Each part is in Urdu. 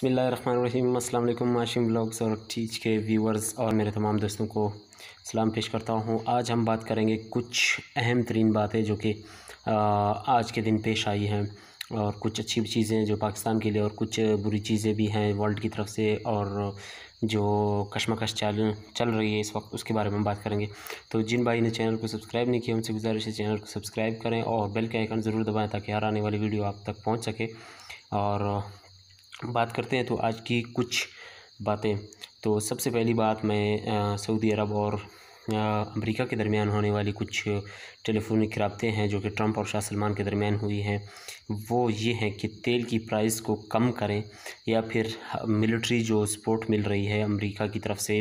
بسم اللہ الرحمن الرحیم۔ السلام علیکم معاشم بلاگز اور ٹیچ کے ویورز اور میرے تمام دوستوں کو سلام پیش کرتا ہوں۔ آج ہم بات کریں گے کچھ اہم ترین باتیں جو کہ آج کے دن پیش آئی ہیں اور کچھ اچھی چیزیں جو پاکستان کے لیے اور کچھ بری چیزیں بھی ہیں ورلڈ کی طرف سے اور جو کشمکش چل چل رہی ہے اس وقت، اس کے بارے میں ہم بات کریں گے۔ تو جن بھائی نے چینل کو سبسکرائب نہیں کیا، ان سے گزارش ہے چینل کو سبسکرائب کریں اور بیل کے آئیکن ضرور دبائیں تاکہ ہر آنے والی ویڈیو آپ تک پہنچ سکے۔ اور بات کرتے ہیں تو آج کی کچھ باتیں۔ تو سب سے پہلی بات میں سعودی عرب اور امریکہ کے درمیان ہونے والی کچھ ٹیلی فونک رابطے ہیں جو کہ ٹرمپ اور شاہ سلمان کے درمیان ہوئی ہیں، وہ یہ ہیں کہ تیل کی پرائز کو کم کریں یا پھر ملٹری جو سپورٹ مل رہی ہے امریکہ کی طرف سے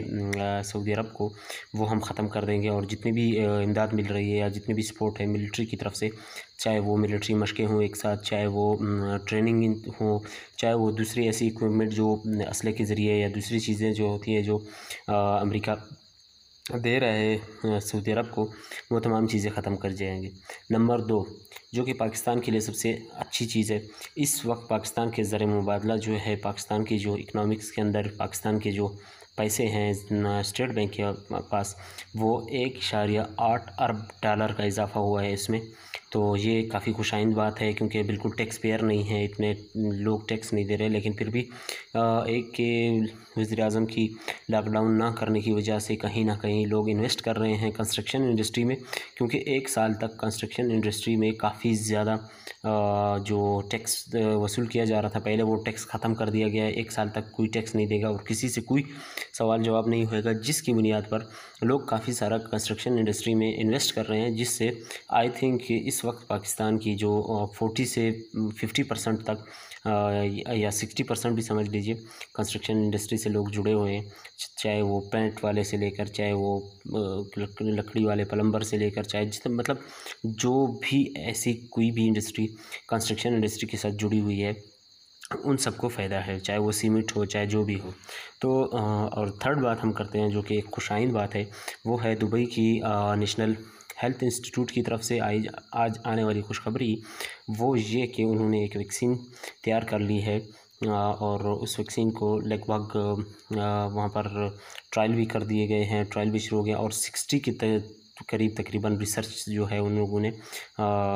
سعودی عرب کو، وہ ہم ختم کر دیں گے اور جتنی بھی امداد مل رہی ہے یا جتنی بھی سپورٹ ہے ملٹری کی طرف سے، چاہے وہ ملٹری مشقیں ہوں ایک ساتھ، چاہے وہ ٹریننگ ہوں، چاہے وہ دوسری ایسی اکوپمنٹ جو اسلحے کے ذریعے یا دوسری چیزیں جو ہوتی ہیں جو امریکہ دے رہے سعودی عرب کو، وہ تمام چیزیں ختم کر جائیں گے۔ نمبر دو، جو کہ پاکستان کے لیے سب سے اچھی چیز ہے، اس وقت پاکستان کے زر مبادلہ جو ہے، پاکستان کی جو اکنامکس کے اندر، پاکستان کے جو پیسے ہیں، اسٹیٹ بینک کے پاس۔ وہ ایک اشاریہ آٹھ ارب ڈالر کا اضافہ ہوا ہے اس میں۔ تو یہ کافی خوش آئند بات ہے کیونکہ بالکل ٹیکس پیئر نہیں ہے اتنے لوگ ٹیکس نہیں دے رہے، لیکن پھر بھی ایک کہ وزیر اعظم کی لاک ڈاؤن نہ کرنے کی وجہ سے کہیں نہ کہیں لوگ انویسٹ کر رہے ہیں کنسٹرکشن انڈسٹری میں۔ کیونکہ ایک سال تک کنسٹرکشن انڈسٹری میں کافی زیادہ جو ٹیکس وصول کیا جا رہا تھا، پہلے وہ ٹیکس ختم کر دیا گیا۔ ہے ایک سال تک کوئی ٹیکس نہیں دے گا اور کسی سے کوئی سوال جواب نہیں ہوئے گا، جس کی بنیاد پر لوگ کافی سارا کنسٹرکشن انڈسٹری میں انویسٹ کر رہے ہیں، جس سے آئی تھنک اس وقت پاکستان کی جو فورٹی سے ففٹی پرسنٹ تک یا سکسٹی پرسنٹ بھی سمجھ لیجیے کنسٹرکشن انڈسٹری سے لوگ جڑے ہوئے ہیں۔ چاہے وہ پینٹ والے سے لے کر، چاہے وہ لکڑی والے پلمبر سے لے کر، چاہے جس مطلب جو بھی ایسی کوئی بھی انڈسٹری کنسٹرکشن انڈسٹری کے ساتھ جڑی ہوئی ہے ان سب کو فائدہ ہے، چاہے وہ سیمنٹ ہو، چاہے جو بھی ہو۔ تو اور تھرڈ بات ہم کرتے ہیں، جو کہ ایک خوشائند بات ہے، وہ ہے دبئی کی نیشنل ہیلتھ انسٹیٹیوٹ کی طرف سے آئی، آج آنے والی خوشخبری۔ وہ یہ کہ انہوں نے ایک ویکسین تیار کر لی ہے اور اس ویکسین کو لگ بھگ وہاں پر ٹرائل بھی کر دیے گئے ہیں، ٹرائل بھی شروع ہو گیا، اور سکسٹی کے قریب تقریباً ریسرچ جو ہے ان لوگوں نے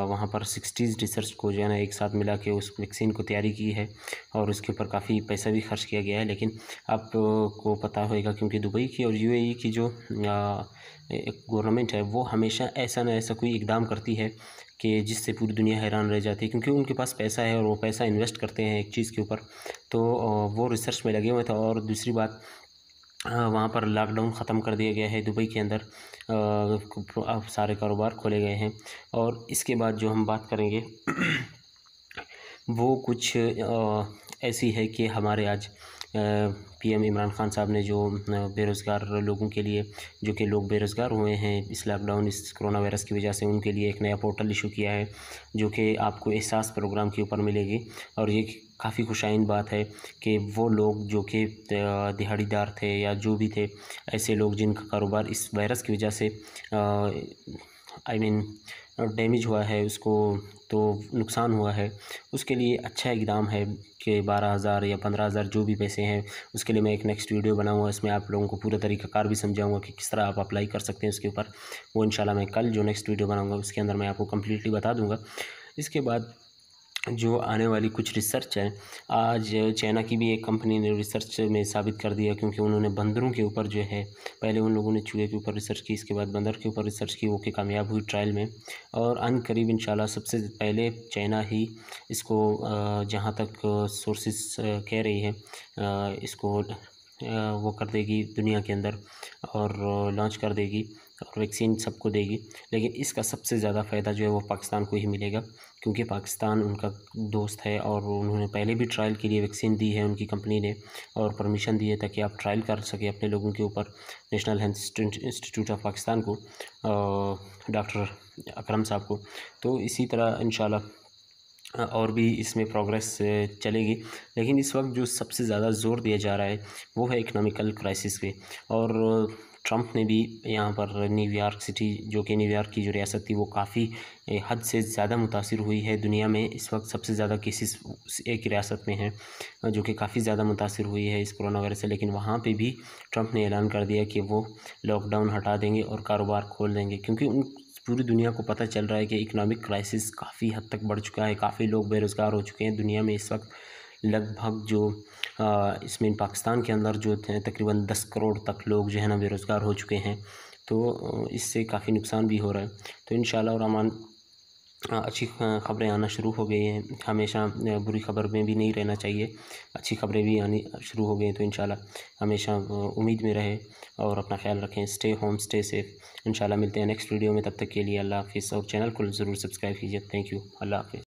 وہاں پر سکسٹیز ریسرچ کو جو ہے نا، ایک ساتھ ملا کے اس ویکسین کو تیاری کی ہے اور اس کے اوپر کافی پیسہ بھی خرچ کیا گیا ہے۔ لیکن آپ کو پتہ ہوئے گا کیونکہ دبئی کی اور یو اے ای کی جو گورنمنٹ ہے، وہ ہمیشہ ایسا نہ ایسا کوئی اقدام کرتی ہے کہ جس سے پوری دنیا حیران رہ جاتی ہے۔ کیونکہ ان کے پاس پیسہ ہے اور وہ پیسہ انویسٹ کرتے ہیں ایک چیز کے اوپر۔ تو وہ ریسرچ میں لگے ہوئے تھے۔ اور دوسری بات وہاں پر لاک ڈاؤن ختم کر دیا گیا ہے دبئی کے اندر سارے کاروبار کھولے گئے ہیں۔ اور اس کے بعد جو ہم بات کریں گے، وہ کچھ ایسی ہے کہ ہمارے آج پی ایم عمران خان صاحب نے جو بے روزگار لوگوں کے لیے، جو کہ لوگ بے روزگار ہوئے ہیں اس لاک ڈاؤن اس کرونا وائرس کی وجہ سے، ان کے لیے ایک نیا پورٹل ایشو کیا ہے، جو کہ آپ کو احساس پروگرام کے اوپر ملے گی۔ اور یہ کافی خوشائند بات ہے کہ وہ لوگ جو کہ دہاڑی دار تھے یا جو بھی تھے، ایسے لوگ جن کا کاروبار اس وائرس کی وجہ سے آئی مین، ڈیمیج ہوا ہے، اس کو تو نقصان ہوا ہے۔ اس کے لیے اچھا اقدام ہے کہ بارہ ہزار یا پندرہ ہزار جو بھی پیسے ہیں، اس کے لیے میں ایک نیکسٹ ویڈیو بناؤں گا اس میں آپ لوگوں کو پورا طریقہ کار بھی سمجھاؤں گا کہ کس طرح آپ اپلائی کر سکتے ہیں اس کے اوپر۔ وہ انشاءاللہ میں کل جو نیکسٹ ویڈیو بناؤں گا، اس کے اندر میں آپ کو کمپلیٹلی بتا دوں گا۔ اس کے بعد جو آنے والی کچھ ریسرچ ہے آج چائنا کی بھی ایک کمپنی نے ریسرچ میں ثابت کر دیا کیونکہ انہوں نے بندروں کے اوپر جو ہے، پہلے ان لوگوں نے چوہے کے اوپر ریسرچ کی، اس کے بعد بندر کے اوپر ریسرچ کی، وہ کہ کامیاب ہوئی ٹرائل میں۔ اور ان قریب انشاءاللہ سب سے پہلے چائنا ہی اس کو جہاں تک سورسز کہہ رہی ہے اس کو وہ کر دے گی دنیا کے اندر اور لانچ کر دے گی۔ اور ویکسین سب کو دے گی۔ لیکن اس کا سب سے زیادہ فائدہ جو ہے وہ پاکستان کو ہی ملے گا، کیونکہ پاکستان ان کا دوست ہے اور انہوں نے پہلے بھی ٹرائل کے لیے ویکسین دی ہے ان کی کمپنی نے اور پرمیشن دی ہے تاکہ آپ ٹرائل کر سکیں اپنے لوگوں کے اوپر، National Health Institute of Pakistan کو ڈاکٹر اکرم صاحب کو۔ تو اسی طرح انشاءاللہ اور بھی اس میں پروگریس چلے گی۔ لیکن اس وقت جو سب سے زیادہ زور دیا جا رہا ہے، وہ ہے اکنامیکل کرائسس پہ۔ اور ٹرمپ نے بھی یہاں پر نیو یارک سٹی جو کہ نیو یارک کی جو ریاست تھی، وہ کافی حد سے زیادہ متاثر ہوئی ہے دنیا میں۔ اس وقت سب سے زیادہ کیسز ایک ریاست میں ہیں جو کہ کافی زیادہ متاثر ہوئی ہے اس کرونا وائرس سے۔ لیکن وہاں پہ بھی ٹرمپ نے اعلان کر دیا کہ وہ لاک ڈاؤن ہٹا دیں گے اور کاروبار کھول دیں گے۔ کیونکہ ان پوری دنیا کو پتہ چل رہا ہے کہ اکنامک کرائسس کافی حد تک بڑھ چکا ہے، کافی لوگ بے روزگار ہو چکے ہیں۔ دنیا میں اس وقت لگ بھگ جو اس میں پاکستان کے اندر جو تھے، تقریباً دس کروڑ تک لوگ جو ہے نا بے روزگار ہو چکے ہیں۔ تو اس سے کافی نقصان بھی ہو رہا ہے۔ تو انشاءاللہ اللہ اچھی خبریں آنا شروع ہو گئی ہیں۔ ہمیشہ بری خبر میں بھی نہیں رہنا چاہیے۔ اچھی خبریں بھی آنی شروع ہو گئی ہیں تو انشاءاللہ ہمیشہ امید میں رہے اور اپنا خیال رکھیں۔ اسٹے ہوم اسٹے سیف انشاءاللہ ملتے ہیں نیکسٹ ویڈیو میں۔ تب تک کے لیے اللہ حافظ اور چینل کو ضرور سبسکرائب کیجیے۔ تھینک یو اللہ حافظ۔